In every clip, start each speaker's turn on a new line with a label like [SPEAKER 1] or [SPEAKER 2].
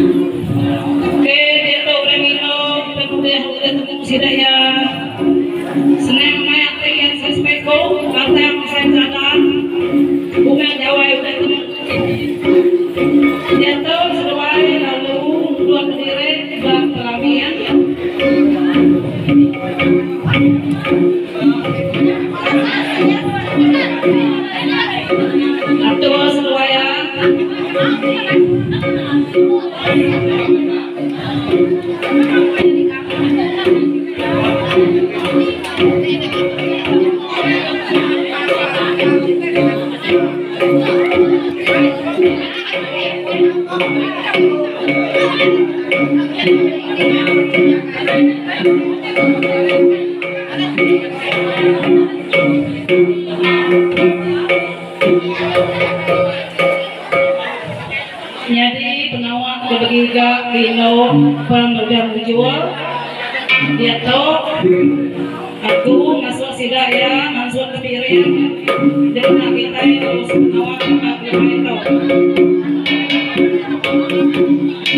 [SPEAKER 1] Oke, dia tahu orang minum, kemudian udah temu sidaya.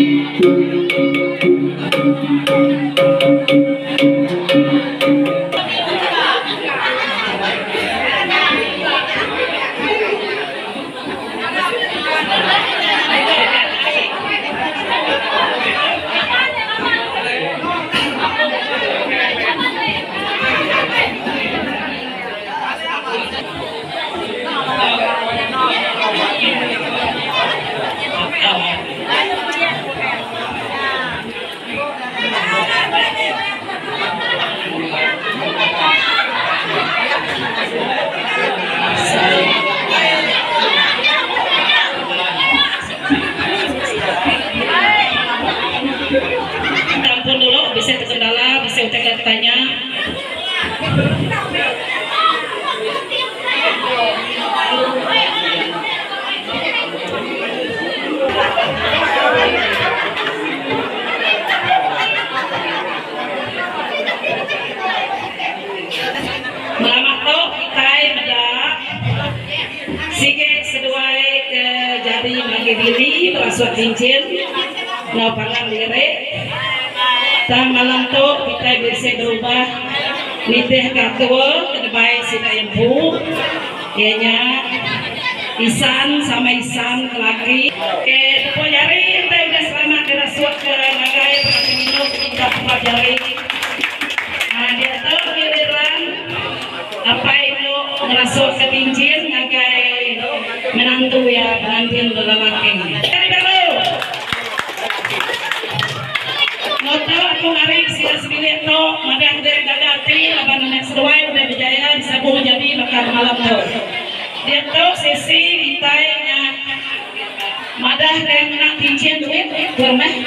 [SPEAKER 1] Thank you. Berasuat cincin no pangan dire tam malam to kita bisa berubah. Niteh katua kedebai sida yang bu kayaknya Isan sama Isan laki ke tepo jari. Kita udah selamat dirasuat ke nagai berarti minum kita tepo jari. Nah dia tahu giliran apa itu ngerasuk ke cincin ngagai menantu ya pengantin lelaki dari baru aku narik sila sebilik to madang dari dagati laban nenek seruai udah berjaya disabung jadi bakal malam to dia to sisi ditanya madah yang nak cincin duit bermeh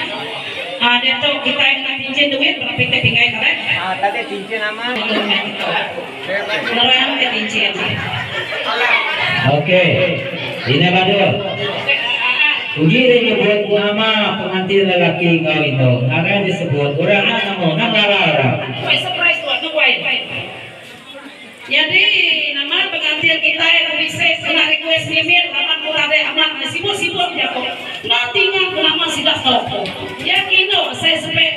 [SPEAKER 1] Ah, dia to kita yang nak cincin duit berapa kita pinggai karek
[SPEAKER 2] Ah, tadi cincin aman.
[SPEAKER 1] Beneran ke cincin
[SPEAKER 3] Oke, ini badur. Uji ini buat nama pengantin lelaki kau itu. Akan disebut orang nakalara.
[SPEAKER 1] Why surprise tuh, tuh why? Jadi nama pengantin kita yang bisa kena request mimin karena kurang ada amat sibuk-sibuk ya kok. Nantinya nama sudah tahu. Ya kino saya sepet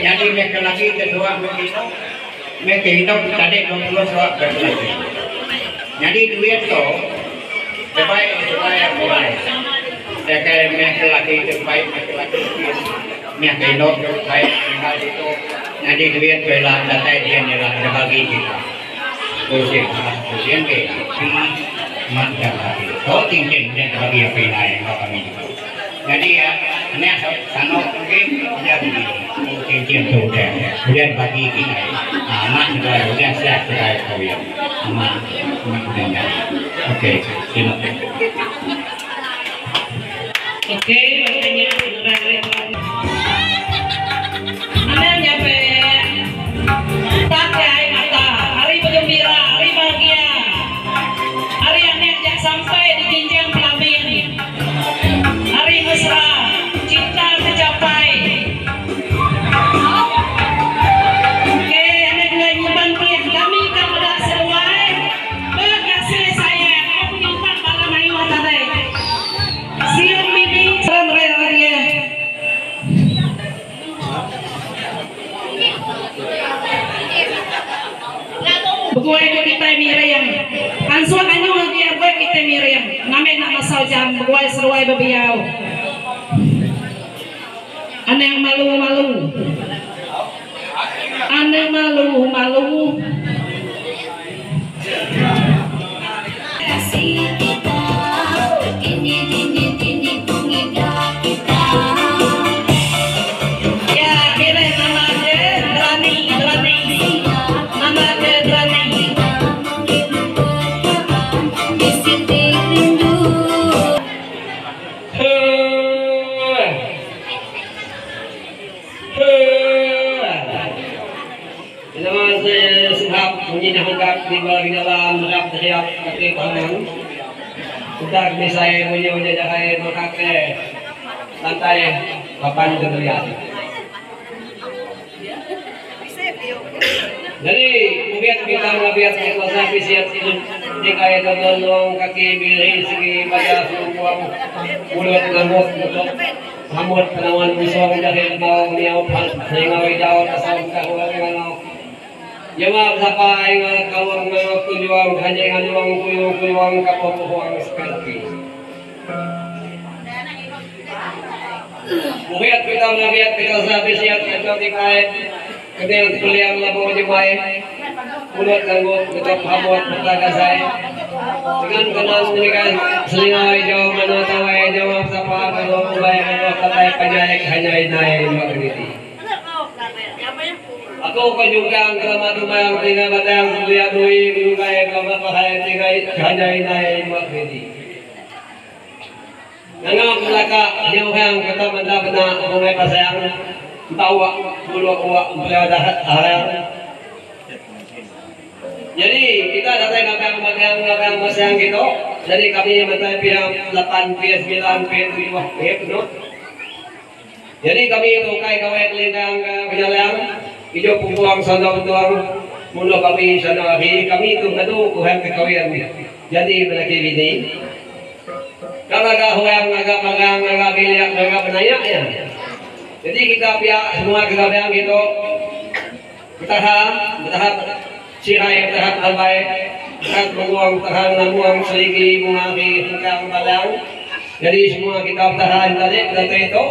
[SPEAKER 1] jadi
[SPEAKER 3] mereka lagi kedua mereka hidup tadi dua puluh soal berlagi jadi duit tu sebaik sebaik mulai mereka mereka lagi sebaik mereka lagi mereka hidup sebaik tinggal itu jadi duit bela data dia nyelah bagi kita Kusin, kusin ke, mantap lagi. Kau tinggal dan bagi apa yang kami. Jadi ya, ini sana mungkin dia begini, cincin tuh deh. Kemudian bagi kita, anak juga kemudian siap kita kawin, aman, kemudian Oke, terima kasih.
[SPEAKER 1] Oke, bukuai seruai babiyaw. Ano yang malu-malu? Ano yang malu-malu?
[SPEAKER 2] kasih kita ini ini ini kita
[SPEAKER 1] Ya, kira nama dia berani, berani. Nama dia berani.
[SPEAKER 4] Ulot langgot kita pahabot matagasay. Dengan kanan demikian selingaway jauh manataway jauh sapa kalau ubay kalau katay panyayek hanya inay magniti. Ako kanyugang kalamat umayang tinga batang suya dui kanyugay kalamat pahay tinga hanyay nai makriti. Nangam laka diyo kayang kata manda bana umay pasayang tawa bulu uwa umpaya dahat ahayang. Jadi kita datang ngapang magang ngapang masayang gitu. Jadi kami matay pihak 8 PS 9 PS 2 PS no. Jadi kami itu kay kawet lindang penyalang Ijo pungkuang sana tuang mula kami sana ahi kami itu kadu kuhan kekawian jadi melaki bini kalau ka huang naga magang naga biliak naga penanya ya. Jadi kita pihak semua kita bilang gitu. Bertahan bertahan sirai bertahan albai bertahan menguang bertahan namuang seligi mengapi hengkang balang. Jadi semua kita bertahan tadi kita itu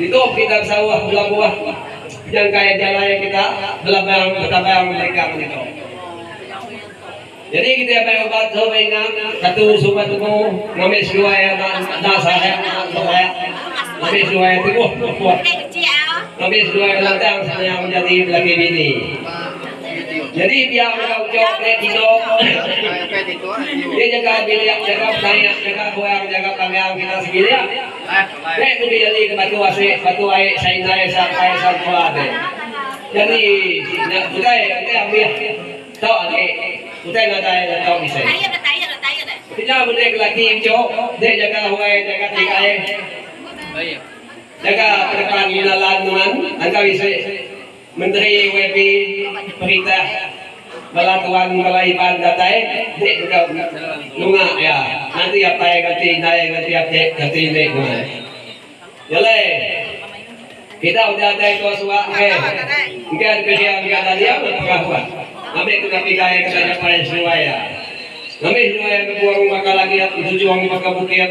[SPEAKER 4] itu kita sawah buah-buah yang kaya jalaya kita belabang betabang mereka gitu. Jadi kita apa obat sobengan satu subat tubuh ngamis dua ya nasa ya saya ngamis dua ya tubuh kuat ngamis dua ya lantang saya menjadi lagi bini. Jadi biar kau coklat itu dia jaga bilik jaga banyak jaga goyang jaga panggang kita segilir. Nek kudu jadi ke batu ase batu ae sainai sampai satu ade. Jadi nak budai kita ambil tahu ade. Budai nak ada tahu bisa. Kita budai lagi cok dia jaga huai jaga tiga ae. Jaga perkara ilalan nuan angka bisa Menteri WP perintah Balatuan Malaiban datai dek juga lunga ya. Nanti apa yang ganti naik ganti apa ganti naik nunga. Yale kita udah ada itu suak ke mungkin kerja mungkin ada dia berpengaruh kami itu tapi kaya kita paling semua ya kami semua yang ketua rumah lagi tujuh orang maka bukit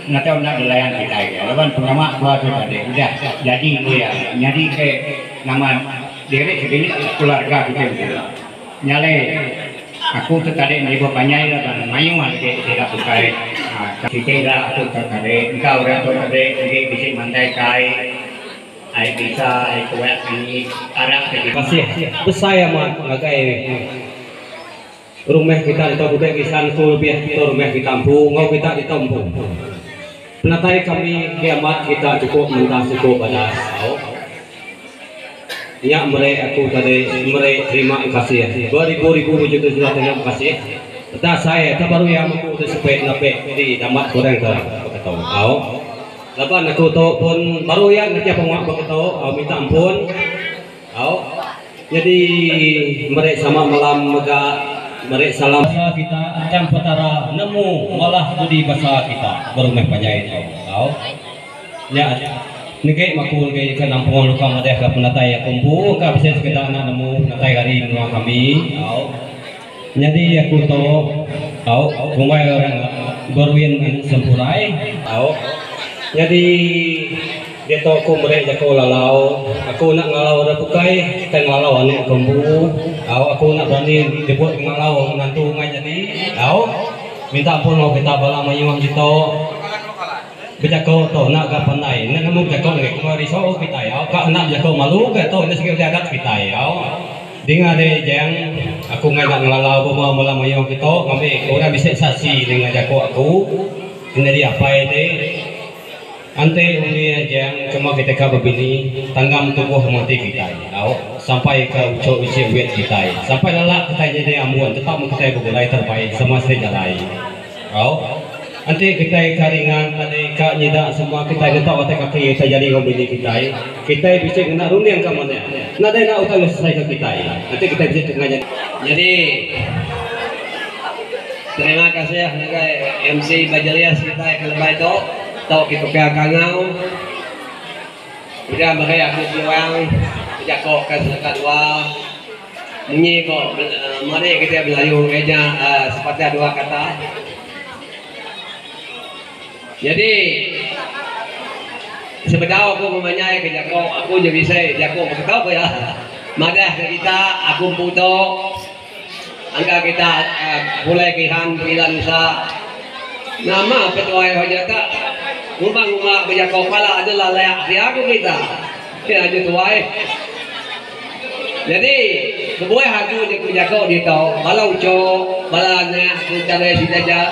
[SPEAKER 3] lagi natau nak belayan kita ya lawan penama gua tu tadi udah jadi itu ya. Jadi ke nama diri segini keluarga kita nyale. Aku tu tadi ni buat banyak lah. Dan mayu ke tidak bukai kita dah aku tu tadi engkau orang tu tadi jadi bisa mandai kai. Ai bisa ai kuat ini arah ke
[SPEAKER 4] Masih. Besar ya mak ngagai rumah kita itu bukan kisan tu lebih itu rumah kita mampu ngau kita di Penatai kami kiamat kita cukup mentah cukup pada tahu. Ya mereka aku tadi mereka terima kasih. Beribu-ribu wujud sudah terima kasih. Dah saya tak baru yang aku sepet nape di damat kurang tu kata tahu. Lepas aku tu pun baru yang kerja penguat begitu, aku minta ampun. Tahu. Jadi mereka sama malam mega mereka salam kita akan petara nemu malah budi bahasa kita berumah panjai itu. Tahu. Ya. Nike makul ke ke nampung luka madeh ke penatai ya kumpu ke bisa kita anak nemu penatai hari menua kami. Tahu. Jadi aku tahu tahu kumai orang berwin sempurnai. Tahu. Jadi dia tahu aku mereka jako lalau, aku nak ngalau ada pukai, kita ngalau ane kumbu, tahu aku nak berani dibuat ngalau nantu ngai jadi, tahu? Minta ampun mau kita bala mayuang kita, berjako to nak gak pandai, nak kamu berjako lagi kemari so kita. Ya, kak nak berjako malu ke? To ini sekali jagat kita ya, dengan ada yang aku ngai nak ngalau bawa bala mayuang kita, kami orang bisa saksi dengan jako aku, ini dia apa ini? Ante uni yang cuma kita kau begini tanggam tubuh mati kita. Tahu sampai ke ucap ucap wet kita. Sampai lalak kita jadi amuan tetap kita bergulai terbaik sama sejalai tahu Ante kita karingan tadi kak nyedak semua kita letak watak kaki kita jadi bini kita. Kita bisa kena yang kamu ni nada nak utang selesai ke kita. Nanti kita bisa tengah jadi. Terima kasih ya MC Bajalias kita yang kelebay itu tau kita kaya kangau udah mereka aku juang tidak kok ke kedua ini kok mari kita belayu meja seperti dua kata. Jadi sebenarnya aku memanyai ke jako aku jadi bisa jako tahu ya? Madah kita aku puto angka kita mulai kihan bilan sa nama ketua hajata rumah-rumah punya kepala adalah layak siapa kita ya aja tuai jadi sebuah dia punya kau dia tahu. Kalau cok balanya aku cari si saja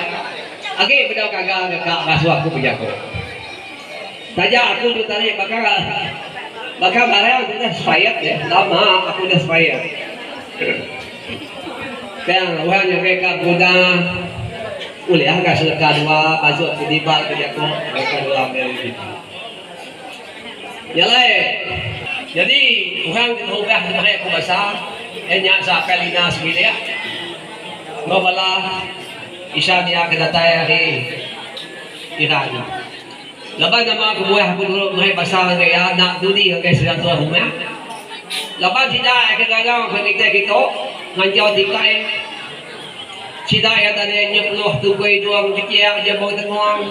[SPEAKER 4] Oke, betul kagak kagak rasuah aku kau. Saja aku tu tadi bakal bakal barang sudah expired ya lama aku sudah expired kan orang yang mereka budak kuliah ka suka dua pasuk di bal ke jako mereka dua dari kita ya jadi orang terubah mereka ku basa enya sa kalina sembilia ngobala isya dia ke dataya di Iran Laban nama aku buah aku dulu mai basa ke ya nak dudi ke sudah tua rumah Laban tidak ke dalam ke kita kita ngancau dikai Sida ya tadi nyepuluh tupai duang kecil aja bau tenguang.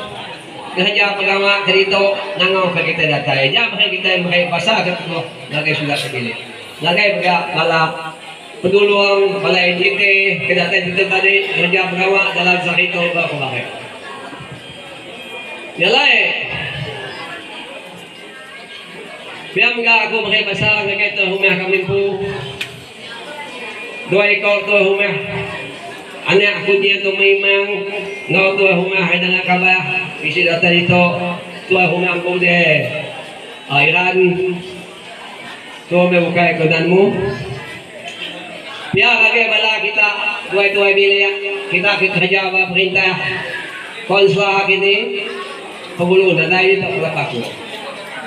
[SPEAKER 4] Kehaja pegama kerito nangau ke kita datai. Ja mereka kita mereka pasal ke tu nagai sudah sekali. Nagai pega bala peduluang bala NJT ke datai kita tadi kehaja pegama dalam sahito ke pemakai. Yalai. Biar enggak aku mereka pasal nagai tu humah kami pu. Dua ekor tu humah anak dia tu memang ngau tua rumah hai dengan kalah isi data itu tua rumah aku dia Iran tu membuka ekodanmu biar lagi bala kita dua dua bilik kita kerja apa perintah konsulat ini pembulu dana ini tak pernah aku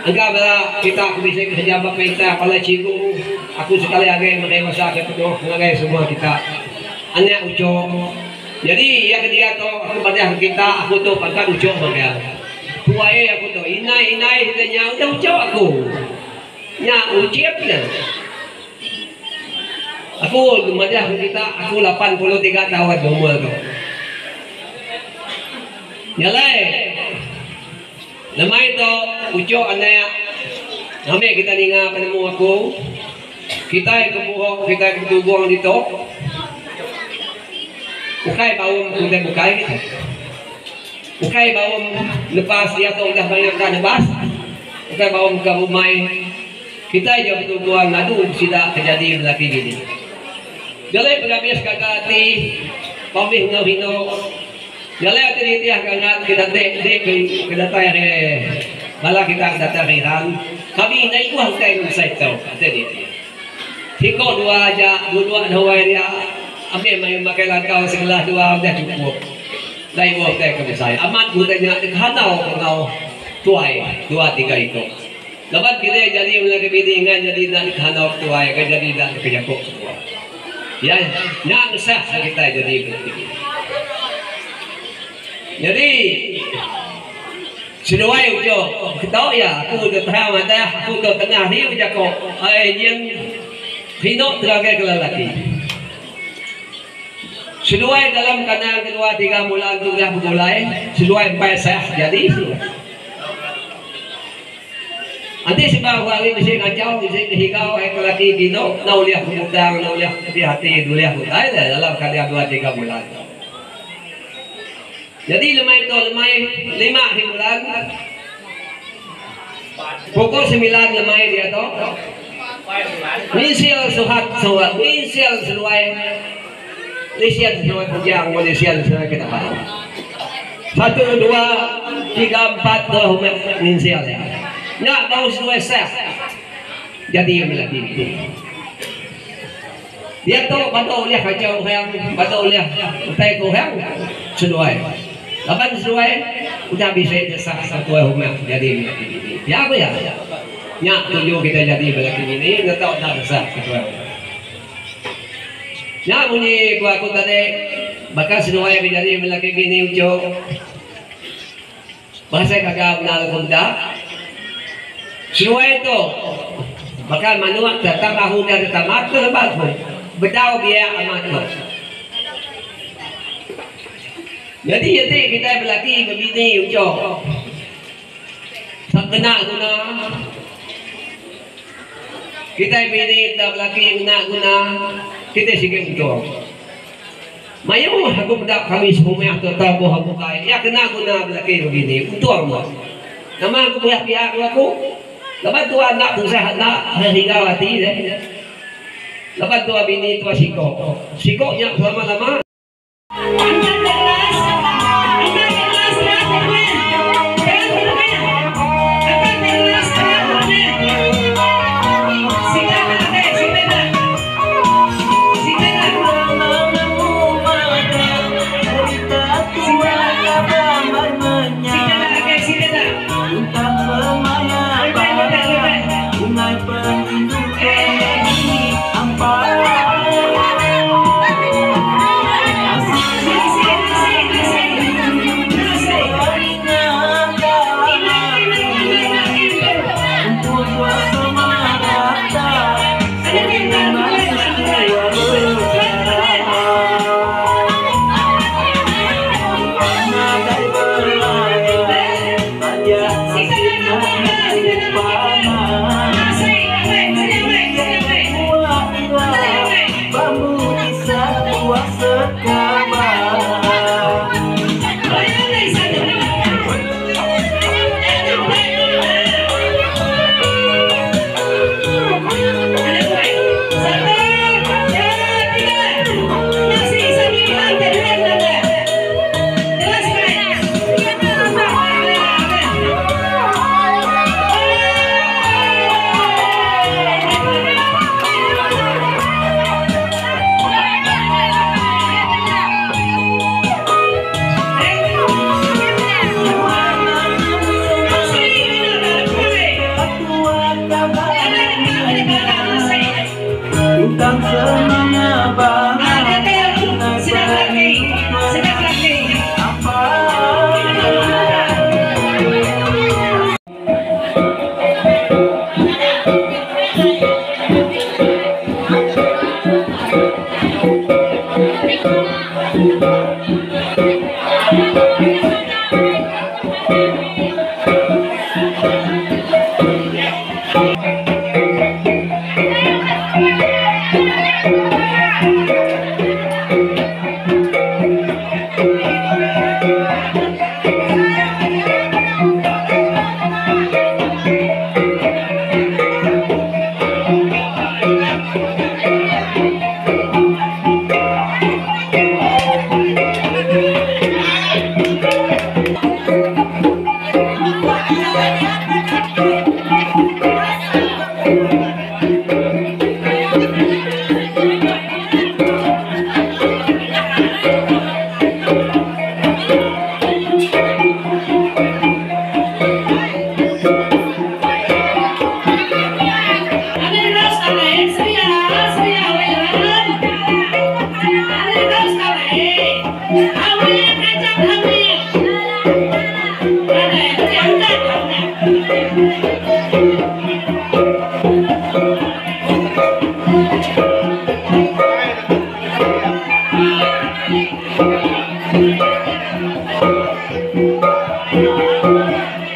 [SPEAKER 4] Enggak bala kita aku bisa kerja apa perintah kalau cikgu aku sekali lagi mereka masyarakat itu mengagai semua kita anak ujo jadi ya dia to aku pada kita aku tu pada ujo mereka tuai aku tu inai inai kita nya udah ujo aku nya lah aku pada kita aku 83 tahun umur tu Nyalai. Lemai to ucok anak. Nami kita ninga penemu aku. Kita yang kebuhok, kita yang ketubuang dito. Ukay bawang kuda bukay kita. Ukay bawang lepas dia tu dah banyak kan lepas. Ukay bawang ke rumai. Kita yang ketubuang ngadu sida terjadi lelaki gini. Jalai pengabis kakak hati. Pamih ngahino Jalai ati ni tiah kangat kita dek dek kita tayar malah kita datang rihan kami naik uang ng site tau ni tiah. Hiko dua aja dua dua dua dia ambil may makailan kau segelah dua udah cukup. Dai uang kay kami saya amat gudanya hanau kau tuai dua tiga itu. Lepas kita jadi mulai kebidingan jadi nak hanau tuai ke jadi nak kejakuk semua. Ya, yang sah kita jadi begini. Jadi Sinuai ujo, tahu ya, aku udah tahu ada, aku udah tengah ni uja ko, ay yang hino teragai ke lelaki. Sinuai dalam kanang kedua tiga bulan tu dah mulai, sinuai empat sah jadi. Nanti sebab kali mesti ngacau, mesti kehigau, ay kelaki gino, nauliah kemudang, nauliah di hati, duliah kudai dalam kadang dua tiga bulan. Jadi lemai itu lemai lima hari bulan. Pukul sembilan lemai dia tu. Misil suhat suhat, misil seluai. Lisian seluai pujang, lisian seluai kita faham. Satu, dua, tiga, empat, dua, misil ya. Nak tahu seluai sah. Jadi yang itu. Dia tu batu lihat kacau yang batu lihat utai tu yang seluai. Lapan sesuai udah bisa desah satu rumah jadi ya apa ya nyak tujuh kita jadi belakang ini nggak tahu tak desah satu nyak bunyi ku aku tadi bakal sesuai menjadi belakang ini ujo bahasa kagak kenal kunda sesuai itu bakal manuak datang tahu dari tamat lepas bedau biar amat jadi jadi kita berlaki berbini ujo. Tak kena guna. Kita bini kita berlaki guna guna. Kita sikit ujo. Mayu aku bedak kami semua yang tahu aku kai. Ya kena guna berlaki begini. Untuk Allah. Nama aku pihak pihak aku. Lepas tu anak tu sehat nak hingga deh. Lepas tu bini tu siko. Sikoknya lama-lama.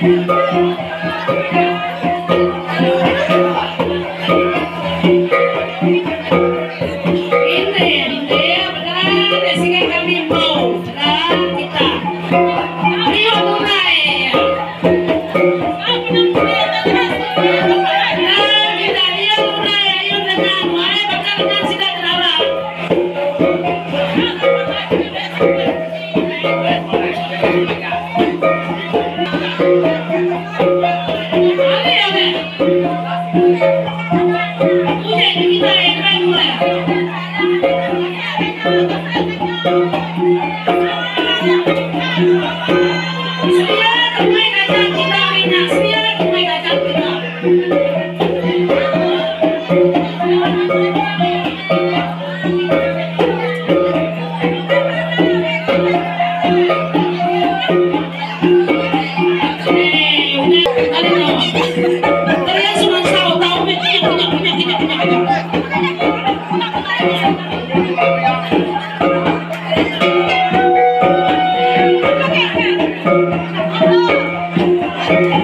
[SPEAKER 2] Thank you.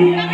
[SPEAKER 1] Ini